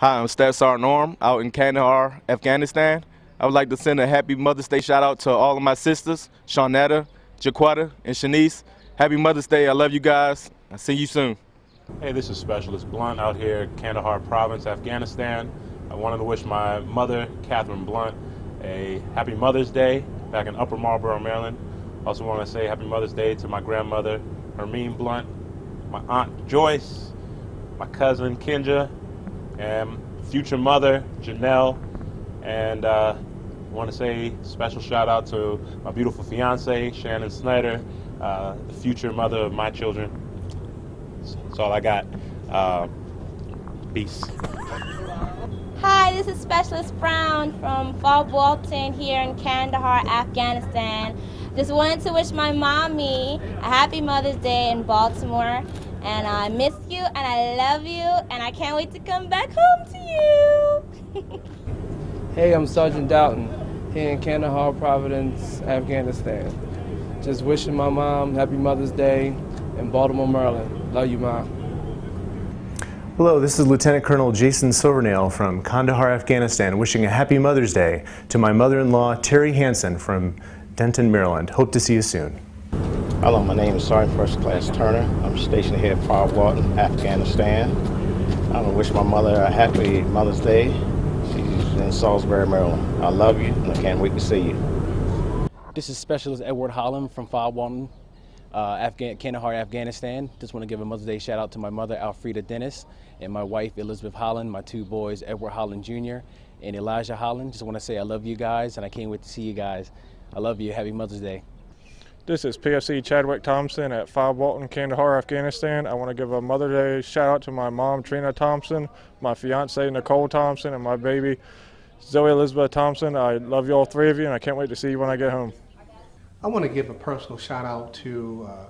Hi, I'm Statsar Norm out in Kandahar, Afghanistan. I would like to send a happy Mother's Day shout out to all of my sisters, Shawnetta, Jaquetta, and Shanice. Happy Mother's Day. I love you guys. I'll see you soon. Hey, this is Specialist Blunt out here, Kandahar Province, Afghanistan. I wanted to wish my mother, Catherine Blunt, a happy Mother's Day back in Upper Marlboro, Maryland. I also want to say happy Mother's Day to my grandmother, Hermine Blunt, my aunt Joyce, my cousin Kinja, and future mother Janelle, and uh, want to say special shout out to my beautiful fiance Shannon Snyder, uh, the future mother of my children. That's all I got. Uh, peace. Hi, this is Specialist Brown from Fort Walton here in Kandahar, Afghanistan. Just wanted to wish my mommy a happy Mother's Day in Baltimore. And I miss you and I love you and I can't wait to come back home to you. hey, I'm Sergeant Doughton here in Kandahar, Providence, Afghanistan. Just wishing my mom happy Mother's Day in Baltimore, Maryland. Love you, Mom. Hello, this is Lieutenant Colonel Jason Silvernail from Kandahar, Afghanistan, wishing a happy Mother's Day to my mother-in-law, Terry Hansen from Denton, Maryland. Hope to see you soon. Hello, my name is Sergeant First Class Turner. I'm stationed here at Fort Walton, Afghanistan. I want to wish my mother a happy Mother's Day. She's in Salisbury, Maryland. I love you, and I can't wait to see you. This is Specialist Edward Holland from Fort Walton, uh, Afghan Kandahar, Afghanistan. Just want to give a Mother's Day shout out to my mother, Alfreda Dennis, and my wife, Elizabeth Holland, my two boys, Edward Holland Jr. and Elijah Holland. Just want to say I love you guys, and I can't wait to see you guys. I love you. Happy Mother's Day. This is PFC Chadwick Thompson at 5 Walton, Kandahar, Afghanistan. I want to give a Mother's Day shout out to my mom, Trina Thompson, my fiance, Nicole Thompson, and my baby, Zoe Elizabeth Thompson. I love you all three of you, and I can't wait to see you when I get home. I want to give a personal shout out to uh,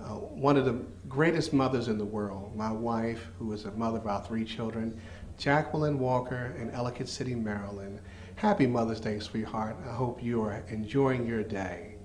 uh, one of the greatest mothers in the world, my wife, who is a mother of our three children, Jacqueline Walker in Ellicott City, Maryland. Happy Mother's Day, sweetheart. I hope you are enjoying your day.